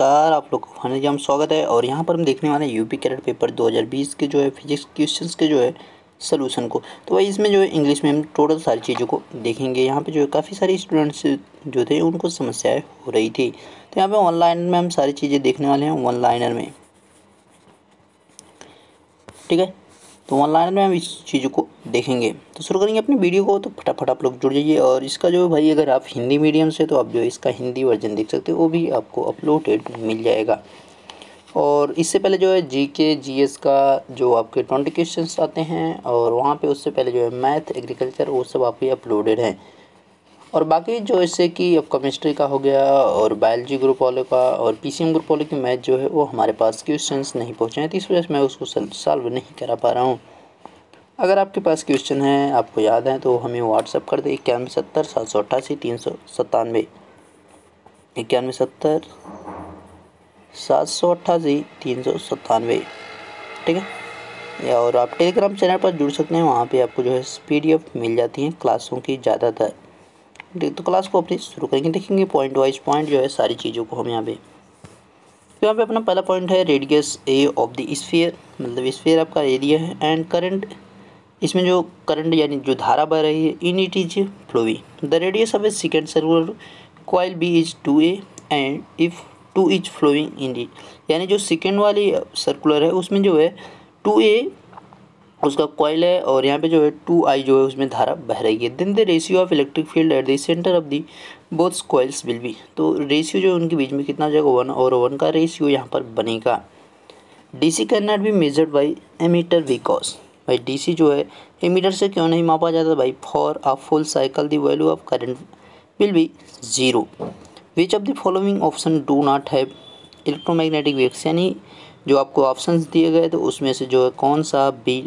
नमस्कार, आप लोग को फाइनल एग्ज़ाम स्वागत है और यहाँ पर हम देखने वाले हैं यूपी कैरेट पेपर 2020 के जो है फिजिक्स क्वेश्चंस के जो है सोलूशन को। तो भाई इसमें जो है इंग्लिश में हम टोटल सारी चीज़ों को देखेंगे। यहाँ पे जो है काफ़ी सारे स्टूडेंट्स जो थे उनको समस्याएँ हो रही थी। तो यहाँ पर ऑनलाइन में हम सारी चीज़ें देखने वाले हैं ऑनलाइनर में। ठीक है? तो ऑनलाइन में हम इस चीज़ को देखेंगे। तो शुरू करेंगे अपनी वीडियो को तो फटाफट आप लोग जुड़ जाइए और इसका जो भाई, अगर आप हिंदी मीडियम से तो आप जो इसका हिंदी वर्जन देख सकते हो, वो भी आपको अपलोडेड मिल जाएगा। और इससे पहले जो है जी के जी एस का जो आपके ट्वेंटी क्वेश्चन आते हैं, और वहाँ पर उससे पहले जो है मैथ एग्रीकल्चर वो सब आपके अपलोडेड हैं। और बाकी जो इससे कि अब केमिस्ट्री का हो गया और बायोलॉजी ग्रुप वाले का और पीसीएम ग्रुप वाले की मैथ जो है वो हमारे पास क्वेश्चंस नहीं पहुँचे हैं तो इस वजह से मैं उसको सॉल्व नहीं करा पा रहा हूँ। अगर आपके पास क्वेश्चन है, आपको याद है तो हमें व्हाट्सअप कर दें, इक्यानवे सत्तर, सात सौ अट्ठासी, तीन सौ सत्तानवे। इक्यानवे सत्तर, सात सौ अट्ठासी, तीन सौ सत्तानवे। ठीक है? या और आप टेलीग्राम चैनल पर जुड़ सकते हैं, वहाँ पे आपको जो है पीडीएफ मिल जाती हैं क्लासों की ज़्यादातर। तो क्लास को अपनी शुरू करेंगे। देखेंगे पॉइंट वाइज पॉइंट जो है, सारी चीज़ों को हम यहाँ पे तो यहाँ पे अपना पहला पॉइंट है radius a of the sphere मतलब स्फीयर आपका एरिया है एंड करंट इसमें जो करंट यानी जो धारा बह रही है in it is flowing the radius of a second circular coil b is two a and if two is flowing in it यानी जो सेकेंड वाली सर्कुलर है, उसमें जो है टू ए उसका कॉयल है और यहाँ पे जो है टू आई जो है उसमें धारा बह रही है। Then the ratio of electric field at the centre of the both coils will be तो रेशियो जो उनके बीच में कितना जाएगा? वन और वन का रेशियो यहाँ पर बनेगा। DC can not be measured by ammeter because भाई डीसी जो है एमीटर से क्यों नहीं मापा जाता? भाई for a full cycle the value of current will be zero which of the following option do not have electromagnetic waves यानी जो आपको ऑप्शंस दिए गए तो उसमें से जो है कौन सा बी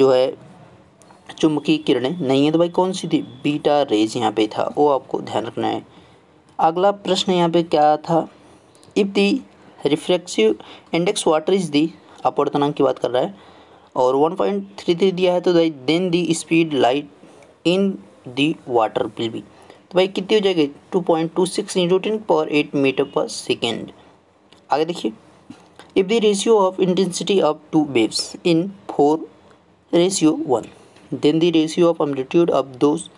जो है चुंबकीय किरणें नहीं है। तो भाई कौन सी थी? बीटा रेज यहाँ पे था। वो आपको ध्यान रखना है। अगला प्रश्न यहाँ पे क्या था? If the reflexive index water is the अपवर्तनांक की बात कर रहा है और 1.33 दिया है तो भाई then the speed light in the water will be तो भाई कितनी हो जाएगी? Two point two six into ten per eight metre per second. आगे देखिए। If the ratio of intensity of two waves in 4 ratio 1 then the ratio of amplitude of those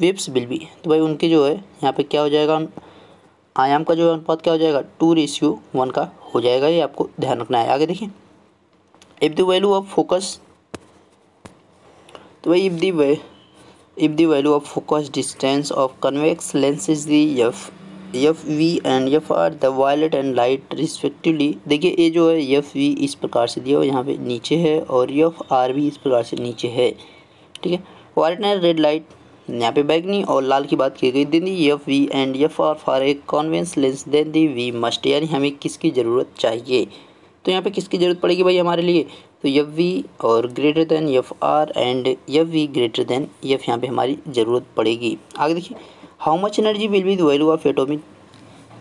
waves will be तो भाई उनके जो है, यहाँ पे क्या हो जाएगा? आयाम का जो है, अनुपात क्या हो जाएगा? टू रेशियो वन का हो जाएगा, ये आपको ध्यान रखना है। आगे देखिए। If the value of focus तो भाई if the if the value of focus distance of convex lens is the F F V and F R the violet and light respectively देखिए, ये जो है एफ़ वी इस प्रकार से दिया हुआ यहाँ पे नीचे है और एफ़ आर भी इस प्रकार से नीचे है। ठीक है? वायलेट एंड रेड लाइट यहाँ पे बैगनी और लाल की बात की गई, then the F V and F R for a convex lens then the V must यानी हमें किसकी ज़रूरत चाहिए? तो यहाँ पे किसकी ज़रूरत पड़ेगी भाई हमारे लिए? तो एफ़ वी और greater than F R and F V greater than F यहाँ पे हमारी ज़रूरत पड़ेगी। आगे देखिए how much energy will be the value of atomic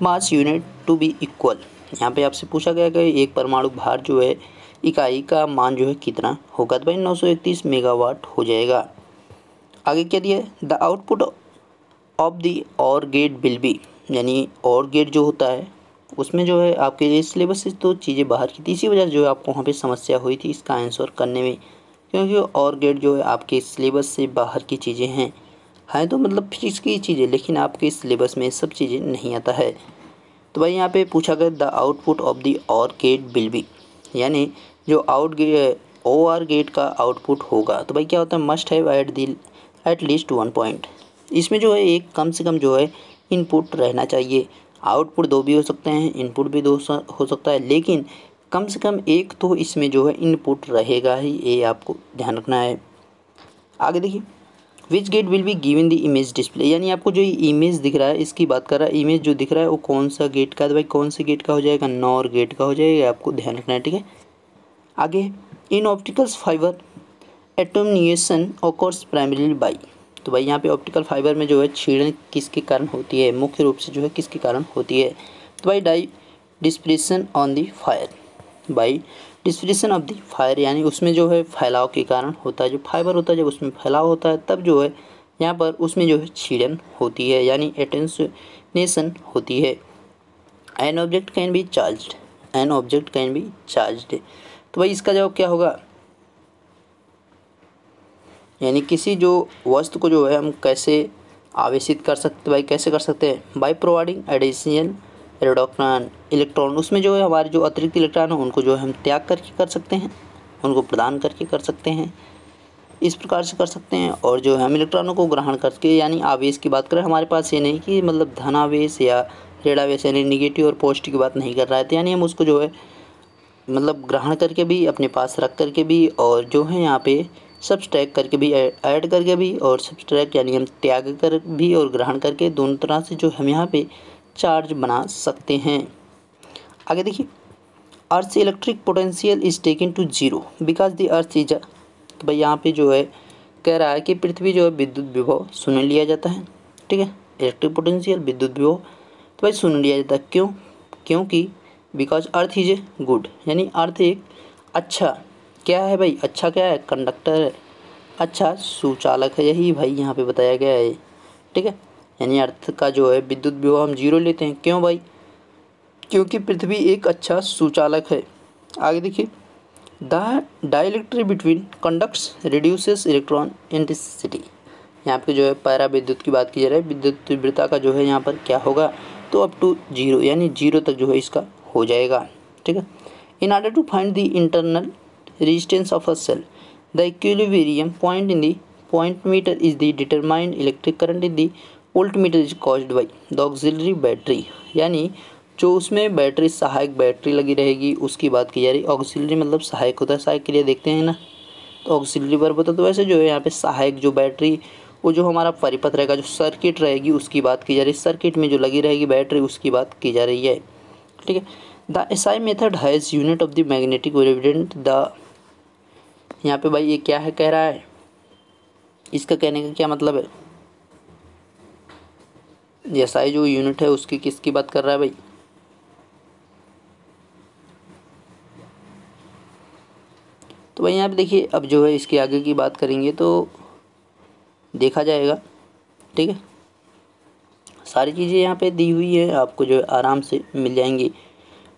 mass unit to be equal यहाँ पे आपसे पूछा गया कि एक परमाणु भार जो है, इकाई का मान जो है कितना होगा? तो भाई नौ सौ इकतीस मेगावाट हो जाएगा। आगे क्या दिया the output of the OR gate will be यानी और गेट जो होता है, उसमें जो है आपके सिलेबस से तो चीज़ें बाहर की थी। इसी वजह से जो है आपको वहाँ पे समस्या हुई थी इसका आंसर करने में, क्योंकि और गेट जो है आपके सिलेबस से बाहर की चीज़ें हैं। हैं तो मतलब फिजिक्स की चीज़ें, लेकिन आपके सिलेबस में सब चीज़ें नहीं आता है। तो भाई यहाँ पे पूछा गया the output of the OR gate will be, यानी जो आउट गे, ओ आर गेट का आउटपुट होगा। तो भाई क्या होता है must have at the at least one point इसमें जो है, एक कम से कम जो है इनपुट रहना चाहिए। आउटपुट दो भी हो सकते हैं इनपुट भी दो हो सकता है, लेकिन कम से कम एक तो इसमें जो है इनपुट रहेगा ही, ये आपको ध्यान रखना है। आगे देखिए। Which gate will be given the image display यानी आपको जो इमेज दिख रहा है, इसकी बात कर रहा है इमेज जो दिख रहा है, वो कौन सा गेट का तो भाई कौन से गेट का हो जाएगा? नॉर गेट का हो जाएगा आपको ध्यान रखना है, ठीक है? आगे in opticals fibre attenuation occurs primary by तो भाई यहाँ पे ऑप्टिकल फाइबर में जो है छीड़न किसके कारण होती है? मुख्य रूप से जो है, किसके कारण होती है? तो भाई die dispersion on the fire by dispersion of the fire, यानी उसमें जो है फैलाव के कारण होता है। जो फाइबर होता है, जब उसमें फैलाव होता है, तब जो है यहाँ पर उसमें जो है छीड़न होती है, यानी एटेंसनेशन होती है। An object can be charge an object can be charge तो भाई इसका जवाब क्या होगा? यानी किसी जो वस्तु को जो है हम कैसे आवेशित कर सकते भाई कैसे कर सकते हैं? बाई प्रोवाइडिंग एडिशनल रेडोक्ट्रॉन इलेक्ट्रॉन, उसमें जो है हमारे जो अतिरिक्त इलेक्ट्रॉन है, उनको जो है हम त्याग करके कर सकते हैं, उनको प्रदान करके कर सकते हैं, इस प्रकार से कर सकते हैं, और जो है हम इलेक्ट्रॉनों को ग्रहण करके, यानी आवेश की बात करें, हमारे पास ये नहीं कि मतलब धनावेश या ऋणावेश यानी निगेटिव और पॉजिटिव की बात नहीं कर रहा है तो यानी हम उसको जो है मतलब ग्रहण करके भी, अपने पास रख करके भी, और जो है यहाँ पे सब्सट्रैक करके भी ऐड करके भी, और सब्सट्रैक यानी हम त्याग कर भी और ग्रहण करके, दोनों तरह से जो हम यहाँ पे चार्ज बना सकते हैं। आगे देखिए earth electric potential is taken to zero because the earth is तो भाई यहाँ पे जो है, कह रहा है कि पृथ्वी जो है विद्युत विभव सुन लिया जाता है, ठीक है? इलेक्ट्रिक पोटेंशियल विद्युत विभव तो भाई सुन लिया जाता है। क्यों? क्योंकि because earth is a good यानी अर्थ एक अच्छा क्या है भाई? अच्छा क्या है? कंडक्टर है। अच्छा सुचालक है, यही भाई यहाँ पे बताया गया है, ठीक है? यानी अर्थ का जो है, विद्युत विभव हम ज़ीरो लेते हैं। क्यों भाई? क्योंकि पृथ्वी एक अच्छा सुचालक है। आगे देखिए। The dielectric between conducts reduces electron intensity. यहाँ पे जो है, पैरा विद्युत की बात की जा रही है। विद्युत तीव्रता का जो है, यहाँ पर क्या होगा? तो अप टू ज़ीरो यानी ज़ीरो तक जो है, इसका हो जाएगा। ठीक है? In order to find the internal resistance of a cell. The equilibrium point in the point meter is the determined electric current in the voltmeter is caused by the auxiliary battery यानी जो उसमें battery सहायक battery लगी रहेगी, उसकी बात की जा रही ऑक्सिलरी मतलब सहायक होता है। सहायक के लिए देखते हैं ना। तो ऑक्सिलरी वर्ब होता है तो वैसे जो है, यहाँ पे सहायक जो बैटरी वो जो हमारा परिपथ रहेगा, जो सर्किट रहेगी, उसकी बात की जा रही है। सर्किट में जो लगी रहेगी बैटरी उसकी बात की जा रही है। ठीक है? The SI method has unit of the magnetic variant the यहाँ पे भाई ये क्या है, कह रहा है? इसका कहने का क्या मतलब है? जैसा जो यूनिट है, उसकी किसकी बात कर रहा है भाई? तो भाई यहाँ पे देखिए, अब जो है इसके आगे की बात करेंगे तो देखा जाएगा, ठीक है? सारी चीज़ें यहाँ पे दी हुई है, आपको जो है आराम से मिल जाएँगी।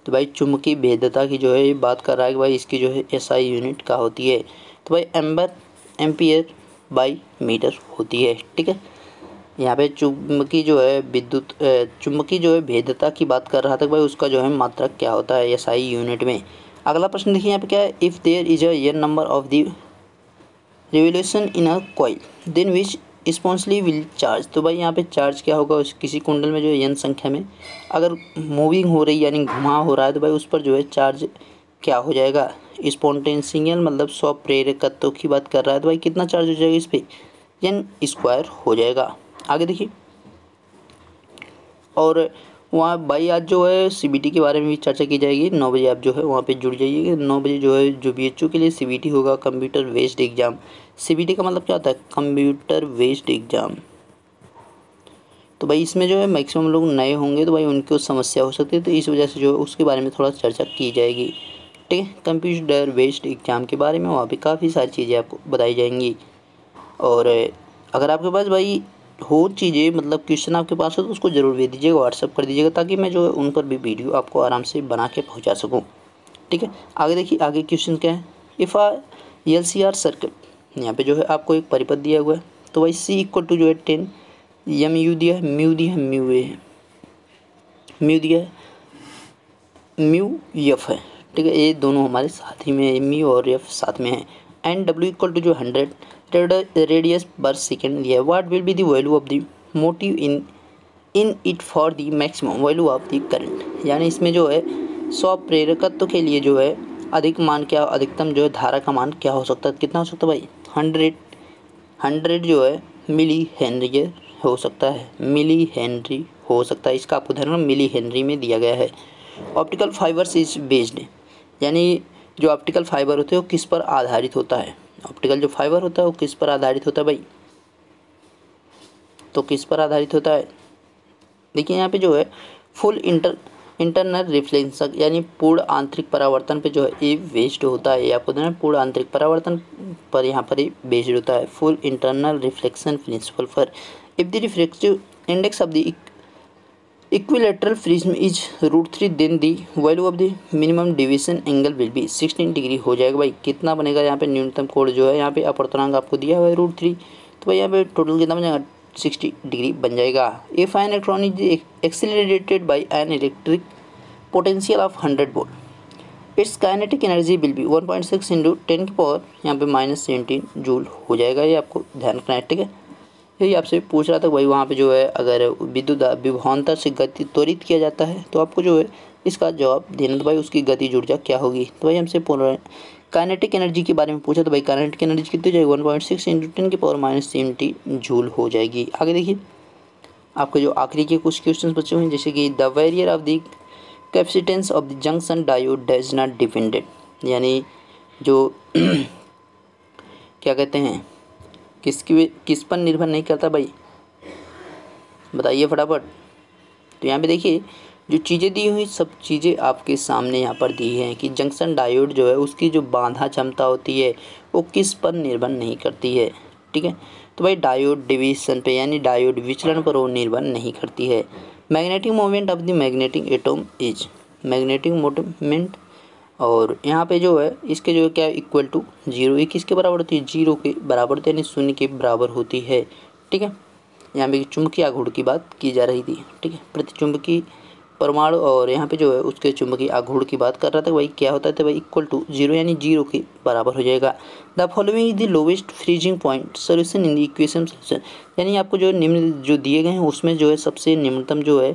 तो भाई चुंबकीय भेदता की जो है बात कर रहा है कि भाई इसकी जो है एस आई यूनिट का होती है? तो भाई एम्बर एम्पियर बाई मीटर होती है, ठीक है? यहाँ पे चुंबकी जो है, विद्युत चुंबकी जो है भेदता की बात कर रहा था भाई उसका जो है मात्रक क्या होता है एस आई यूनिट में। अगला प्रश्न देखिए यहाँ पे क्या है। If there is a number of the revolution in a coil then which spontaneously will charge तो भाई यहाँ पे चार्ज क्या होगा उस किसी कुंडल में जो है यन संख्या में? अगर मूविंग हो रही यानी घुमाव हो रहा है तो भाई उस पर जो है चार्ज क्या हो जाएगा? स्पॉन्टेंशियल मतलब स्व प्रेरकत्व की बात कर रहा है तो भाई कितना चार्ज हो जाएगा इस पर यन स्क्वायर हो जाएगा। आगे देखिए। और वहाँ भाई आज जो है सीबीटी के बारे में भी चर्चा की जाएगी। नौ बजे आप जो है वहाँ पे जुड़ जाइएगा नौ बजे जो है जो बी के लिए सीबीटी होगा कंप्यूटर वेस्ड एग्ज़ाम सीबीटी का मतलब क्या होता है? कंप्यूटर वेस्ड एग्ज़ाम तो भाई इसमें जो है मैक्सिमम लोग नए होंगे तो भाई उनको समस्या हो सकती है। तो इस वजह से जो है उसके बारे में थोड़ा चर्चा की जाएगी। ठीक है? कंप्यूटर बेस्ड एग्ज़ाम के बारे में वहाँ पर काफ़ी सारी चीज़ें आपको बताई जाएँगी। और अगर आपके पास भाई हो चीज़ें मतलब क्वेश्चन आपके पास हो तो उसको ज़रूर भेज दीजिएगा व्हाट्सअप कर दीजिएगा ताकि मैं जो है उन पर भी वीडियो आपको आराम से बना के पहुँचा सकूँ। ठीक है? आगे देखिए, आगे क्वेश्चन क्या है? If a L C R circle यहाँ पे जो है आपको एक परिपथ दिया हुआ है तो भाई सी इक्वल टू जो है टेन एम यू दिया है म्यू दिया है म्यू ए है। म्यू दिया है म्यू एफ़ है। ठीक है? ये दोनों हमारे साथ ही में म्यू और एफ़ साथ में है। एंड डब्ल्यू इक्वल टू जो हंड्रेड रेडियस पर सेकेंड लिया है what will be the value of the motive in in it for the maximum value of the current यानी इसमें जो है, सौ प्रेरकत्व के लिए जो है, अधिक मान क्या, अधिकतम जो है, धारा का मान क्या हो सकता है? कितना हो सकता है भाई? हंड्रेड हंड्रेड जो है, मिली हेनरी हो सकता है। मिली हेनरी हो सकता है। इसका आपको ध्यान मिली हेनरी में दिया गया है। ऑप्टिकल फाइबर्स इज़ बेस्ड यानी जो ऑप्टिकल फाइबर होते हैं, वो किस पर आधारित होता है? ऑप्टिकल जो फाइबर होता है, वो किस पर आधारित होता है भाई? तो किस पर आधारित होता है? देखिए, यहाँ पे जो है फुल इंटर इंटरनल रिफ्लेक्शन यानी पूर्ण आंतरिक परावर्तन पे जो है, ये बेस्ड होता है। आपको देना पूर्ण आंतरिक परावर्तन पर यहाँ पर ही बेस्ड होता है। फुल इंटरनल रिफ्लेक्शन प्रिंसिपल पर if the reflective index of the equilateral prism is root three then the value of the minimum division angle will be sixteen degree हो जाएगा भाई। कितना बनेगा यहाँ पे? न्यूनतम कोण जो है, यहाँ पे अपर्तनांक आपको दिया हुआ है रूट थ्री तो भाई यहाँ पे टोटल कितना बन सिक्सटी डिग्री बन जाएगा। If an electron is accelerated by an electric potential of hundred volt its kinetic energy will be one point six into ten की पावर यहाँ पे माइनस सेवनटीन जूल हो जाएगा। ये आपको ध्यान रखना है, ठीक है? यही आपसे पूछ रहा था भाई वहाँ पे जो है अगर विद्युत विभवान्तर से गति त्वरित किया जाता है तो आपको जो है इसका जवाब देना तो भाई, उसकी गति ऊर्जा क्या होगी? तो भाई हमसे पूछ काइनेटिक एनर्जी के बारे में पूछा तो भाई काइनेटिक एनर्जी कितनी जाएगी? One point six into ten की पावर माइनस सेवेंटी जूल हो जाएगी। आगे देखिए, आपके जो आखिरी के कुछ क्वेश्चन बचे हुए हैं, जैसे कि the barrier of the capacitance of the junction diode does not depended यानी जो क्या कहते हैं किसकी किस पर निर्भर नहीं करता भाई? बताइए फटाफट। तो यहाँ पे देखिए, जो चीज़ें दी हुई, सब चीज़ें आपके सामने यहाँ पर दी हैं कि जंक्शन डायोड जो है, उसकी जो बांधा क्षमता होती है, वो किस पर निर्भर नहीं करती है, ठीक है? तो भाई डायोड डिवीज़न पे, यानी डायोड विचलन पर वो निर्भर नहीं करती है। Magnetic moment of the magnetic atom is, magnetic moment और यहाँ पे जो है, इसके जो है क्या इक्वल टू ज़ीरो ये किसके बराबर होती है ज़ीरो के बराबर होती है यानी शून्य के बराबर होती है, ठीक है? यहाँ पे चुंबकीय आघूर्ण की बात की जा रही थी, ठीक है? प्रतिचुंबकीय परमाणु और यहाँ पे जो है, उसके चुंबकीय आघूर्ण की बात कर रहा था भाई क्या होता है तो भाई इक्वल टू ज़ीरो यानी ज़ीरो के बराबर हो जाएगा। The following is the lowest freezing point solution in the equation solution यानी आपको जो निम्न जो दिए गए हैं, उसमें जो है सबसे निम्नतम जो है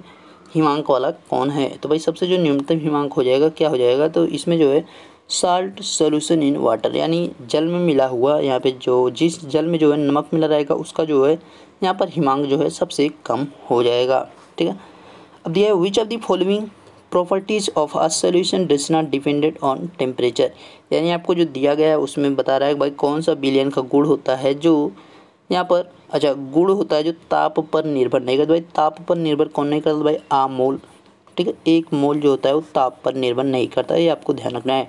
हिमांक वाला कौन है? तो भाई सबसे जो न्यूनतम हिमांक हो जाएगा, क्या हो जाएगा? तो इसमें जो है साल्ट सोल्यूशन इन वाटर यानी जल में मिला हुआ यहाँ पे जो, जिस जल में जो है नमक मिला रहेगा, उसका जो है, यहाँ पर हिमांक जो है सबसे कम हो जाएगा, ठीक है? अब दिया है which of the following properties of a solution does not depended on temperature यानी आपको जो दिया गया है, उसमें बता रहा है भाई कौन सा बिलियन का गुड़ होता है, जो यहाँ पर अच्छा गुड़ होता है जो ताप पर निर्भर नहीं करता भाई। ताप पर निर्भर कौन नहीं करता भाई? आमोल। ठीक है, एक मोल जो होता है वो ताप पर निर्भर नहीं करता, ये आपको ध्यान रखना है।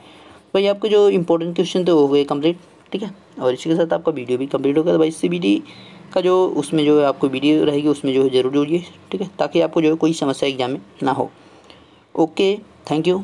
भाई, आपके जो इंपॉर्टेंट क्वेश्चन थे वो हो गए कंप्लीट ठीक है? और इसी के साथ आपका वीडियो भी कंप्लीट होगा तो भाई सी का जो, उसमें जो है आपको वीडियो रहेगी, उसमें जो है ज़रूर जुड़िए, ठीक है? ताकि आपको जो है कोई समस्या एग्ज़ाम में ना हो। Okay thank you